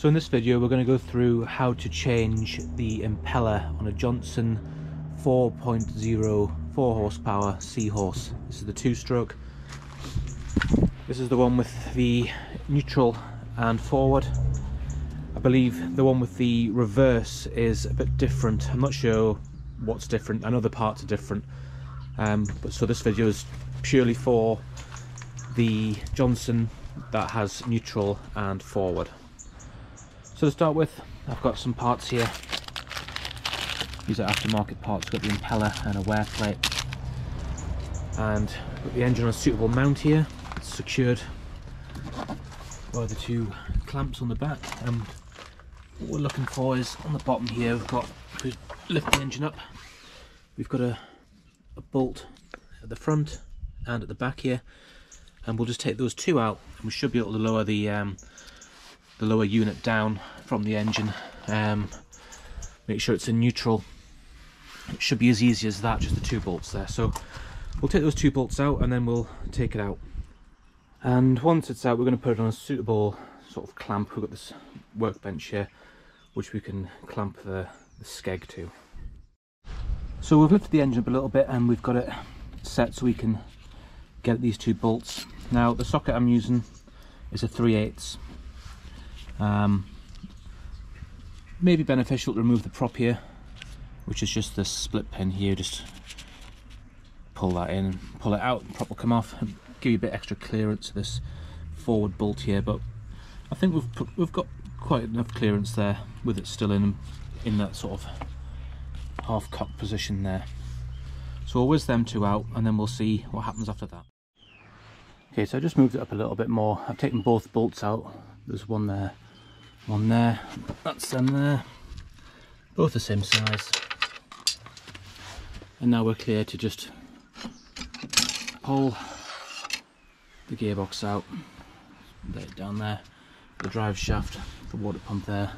So in this video we're going to go through how to change the impeller on a Johnson 4.0 4 horsepower Seahorse. This is the two stroke. This is the one with the neutral and forward. I believe the one with the reverse is a bit different. I'm not sure what's different. I know the parts are different. Um, but so this video is purely for the Johnson that has neutral and forward. So to start with, I've got some parts here. These are aftermarket parts. We've got the impeller and a wear plate. And got the engine on a suitable mount here. It's secured by the two clamps on the back. And what we're looking for is on the bottom here, we've got, we lift the engine up. We've got a, a bolt at the front and at the back here and we'll just take those two out and we should be able to lower the um, the lower unit down from the engine. Um, make sure it's in neutral. It should be as easy as that just the two bolts there. So we'll take those two bolts out and then we'll take it out. And once it's out we're going to put it on a suitable sort of clamp. We've got this workbench here which we can clamp the, the skeg to. So we've lifted the engine up a little bit and we've got it set so we can get these two bolts. Now the socket I'm using is a 3 8 um, Maybe beneficial to remove the prop here, which is just this split pin here, just pull that in, pull it out, prop will come off, and give you a bit extra clearance to this forward bolt here, but I think we've put, we've got quite enough clearance there with it still in in that sort of half cock position there. So we'll whiz them two out and then we'll see what happens after that. Okay, so I just moved it up a little bit more. I've taken both bolts out. There's one there, one there. That's them there. Both the same size. And now we're clear to just pull the gearbox out. Lay it down there. The drive shaft, the water pump there.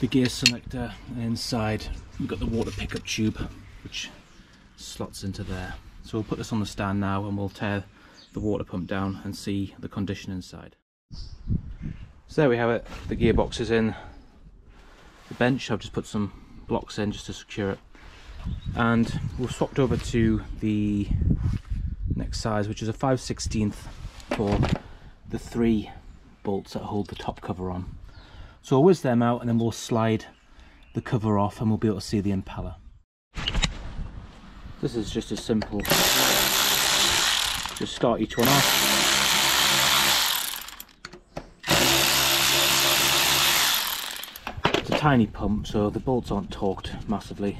The gear selector, and inside we've got the water pickup tube, which slots into there. So we'll put this on the stand now and we'll tear the water pump down and see the condition inside. So there we have it, the gearbox is in the bench, I've just put some blocks in just to secure it. And we've swapped over to the next size, which is a 5 16th for the three bolts that hold the top cover on. So we'll whiz them out and then we'll slide the cover off and we'll be able to see the impeller. This is just as simple. Just start each one off. It's a tiny pump, so the bolts aren't torqued massively.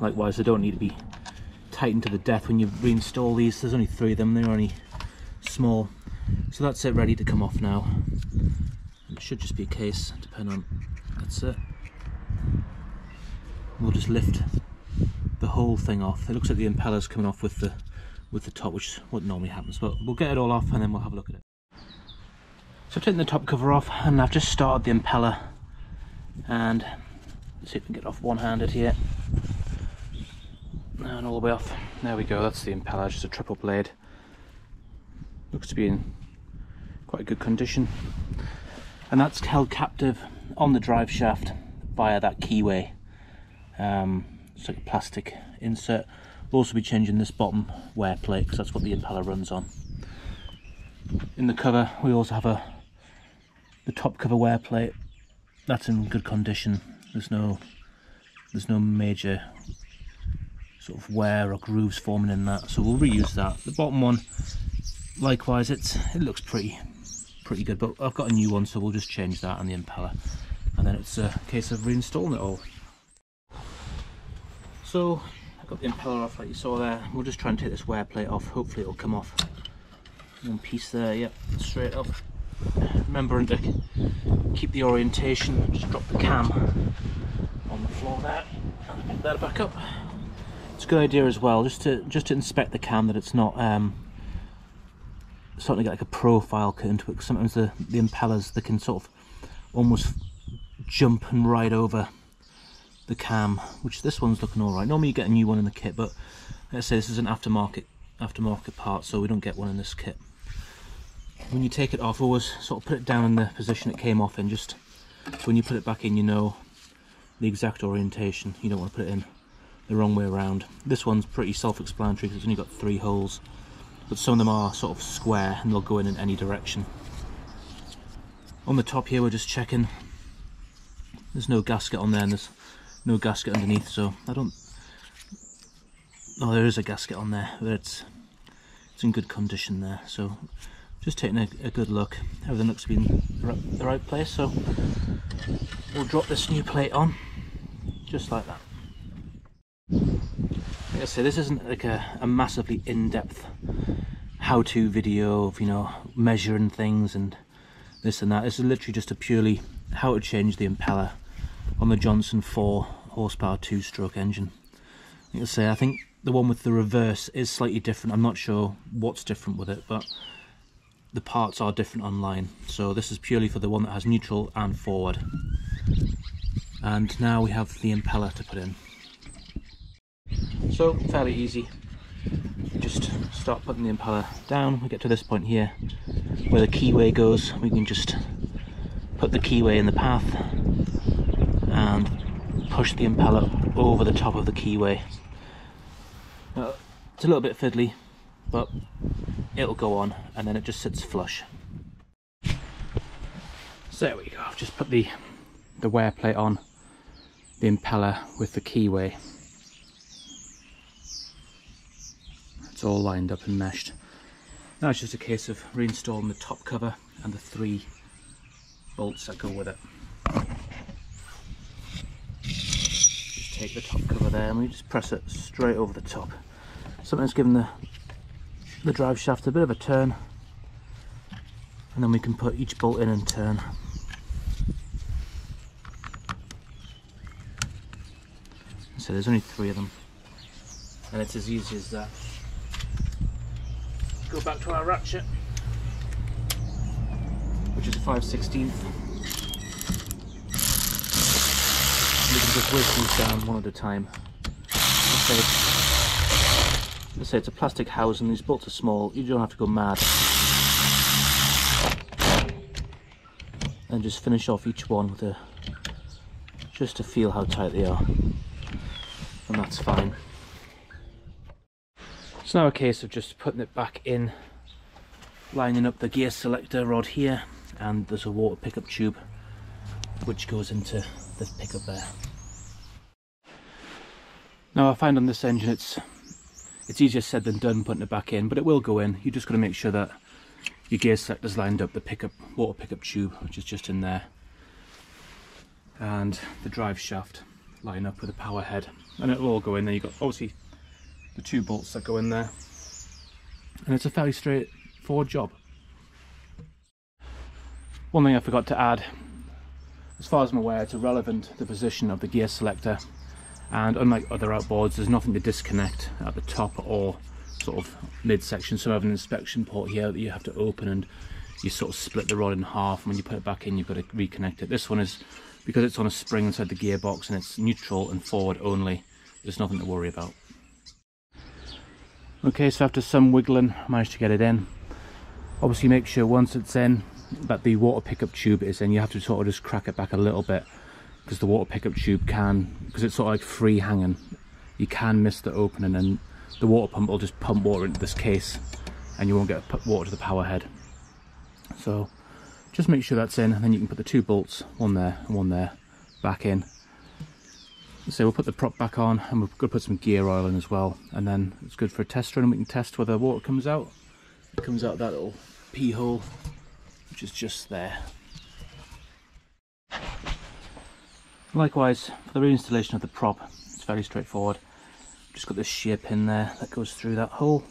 Likewise, they don't need to be tightened to the death when you reinstall these. There's only three of them, they're only small. So that's it, ready to come off now. It should just be a case, depending on, that's it. We'll just lift the whole thing off. It looks like the impeller's coming off with the with the top, which is what normally happens. But we'll get it all off and then we'll have a look at it. So I've taken the top cover off and I've just started the impeller and see if we can get off one-handed here. And all the way off. There we go, that's the impeller, just a triple blade. Looks to be in quite good condition. And that's held captive on the drive shaft via that keyway. Um, it's like a plastic insert. We'll also be changing this bottom wear plate because that's what the impeller runs on. In the cover we also have a the top cover wear plate. That's in good condition. There's no there's no major sort of wear or grooves forming in that, so we'll reuse that. The bottom one, likewise, it's it looks pretty pretty good, but I've got a new one, so we'll just change that and the impeller, and then it's a case of reinstalling it all. So I got the impeller off like you saw there. We'll just try and take this wear plate off. Hopefully it'll come off. One piece there, yep, straight up. Remembering to keep the orientation, just drop the cam on the floor there and pick that back up. It's a good idea as well, just to just to inspect the cam that it's not um, starting to get like a profile cut into it. Sometimes the, the impellers they can sort of almost jump and ride over the cam, which this one's looking all right. Normally you get a new one in the kit, but let's say this is an aftermarket aftermarket part, so we don't get one in this kit. When you take it off, always sort of put it down in the position it came off in. Just when you put it back in, you know the exact orientation. You don't want to put it in the wrong way around. This one's pretty self-explanatory because it's only got three holes, but some of them are sort of square and they'll go in in any direction. On the top here, we're just checking. There's no gasket on there, and there's no gasket underneath, so I don't. Oh, there is a gasket on there, but it's it's in good condition there. So just taking a, a good look. Everything looks to be in the right, place, so we'll drop this new plate on, just like that. Like I say, this isn't like a, a massively in-depth how-to video of, you know, measuring things and this and that. This is literally just a purely how to change the impeller on the Johnson 4 horsepower two-stroke engine. Like I say, I think the one with the reverse is slightly different. I'm not sure what's different with it, but the parts are different online. So this is purely for the one that has neutral and forward. And now we have the impeller to put in. So fairly easy. Just start putting the impeller down. We get to this point here where the keyway goes. We can just put the keyway in the path and push the impeller over the top of the keyway. It's a little bit fiddly, but it'll go on and then it just sits flush. So there we go, I've just put the, the wear plate on the impeller with the keyway. It's all lined up and meshed. Now it's just a case of reinstalling the top cover and the three bolts that go with it. Just take the top cover there and we just press it straight over the top. Something's given the the drive shaft a bit of a turn and then we can put each bolt in and turn. So there's only three of them and it's as easy as that. Go back to our ratchet which is a 5 16th. We can just whiz these down one at a time. Let's say it's a plastic housing, these bolts are small, you don't have to go mad. And just finish off each one with a, just to feel how tight they are. And that's fine. It's now a case of just putting it back in, lining up the gear selector rod here, and there's a water pickup tube which goes into the pickup there. Now I find on this engine it's it's easier said than done putting it back in, but it will go in. You just got to make sure that your gear selector's lined up, the pickup water pickup tube, which is just in there, and the drive shaft line up with the power head, and it'll all go in there. You've got obviously the two bolts that go in there, and it's a fairly straightforward job. One thing I forgot to add, as far as I'm aware, it's irrelevant the position of the gear selector and unlike other outboards there's nothing to disconnect at the top or sort of midsection. So I have an inspection port here that you have to open and you sort of split the rod in half and when you put it back in you've got to reconnect it. This one is because it's on a spring inside the gearbox and it's neutral and forward only there's nothing to worry about. Okay so after some wiggling I managed to get it in. Obviously make sure once it's in that the water pickup tube is in you have to sort of just crack it back a little bit because the water pickup tube can, because it's sort of like free hanging, you can miss the opening and the water pump will just pump water into this case and you won't get water to the power head. So just make sure that's in and then you can put the two bolts, one there and one there, back in. So we'll put the prop back on and we're going to put some gear oil in as well and then it's good for a test run and we can test whether water comes out. It comes out that little pee hole which is just there. Likewise, for the reinstallation of the prop, it's very straightforward. Just got this shear pin there that goes through that hole.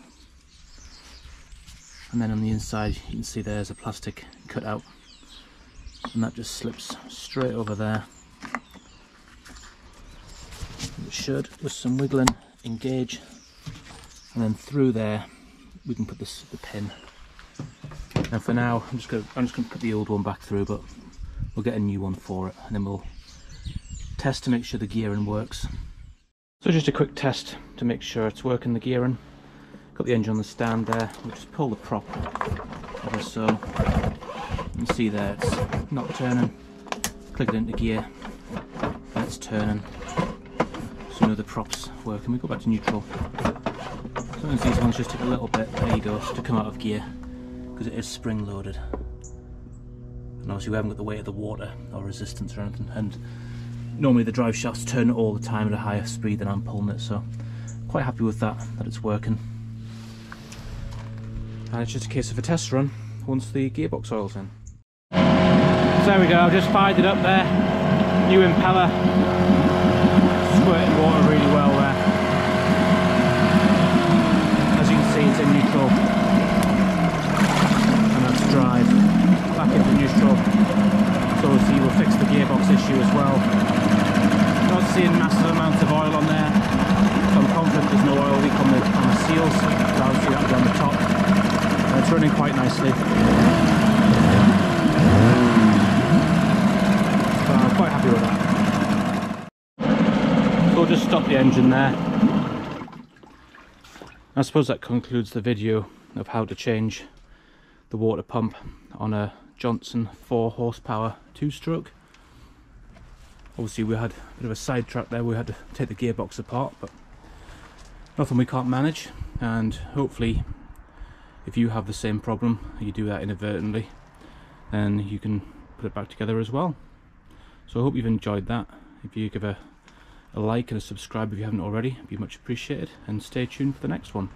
And then on the inside, you can see there's a plastic cutout. And that just slips straight over there. It should, with some wiggling, engage. And then through there, we can put this the pin. And for now, I'm just going I'm just going to put the old one back through, but we'll get a new one for it, and then we'll test to make sure the gearing works. So just a quick test to make sure it's working the gearing. Got the engine on the stand there, we'll just pull the prop so. You can see there it's not turning. Click it into gear and it's turning. So know the props working. We go back to neutral. Sometimes these ones just take a little bit, there you go, to come out of gear because it is spring loaded. And obviously we haven't got the weight of the water or resistance or anything. And normally the drive shafts turn all the time at a higher speed than I'm pulling it, so quite happy with that, that it's working. And it's just a case of a test run once the gearbox oil's in. So there we go, I've just fired it up there. New impeller. Squirting water really well there. As you can see it's in neutral. And that's drive. Back into neutral. So obviously we'll fix the gearbox issue as well. Not seeing massive amounts of oil on there. So I'm confident there's no oil leak on the, on the seals. So obviously that'll on the top. And it's running quite nicely. So I'm quite happy with that. So we'll just stop the engine there. I suppose that concludes the video of how to change the water pump on a Johnson 4 horsepower two stroke. Obviously we had a bit of a sidetrack there, we had to take the gearbox apart but nothing we can't manage and hopefully if you have the same problem, you do that inadvertently, then you can put it back together as well. So I hope you've enjoyed that. If you give a, a like and a subscribe if you haven't already, it'd be much appreciated and stay tuned for the next one.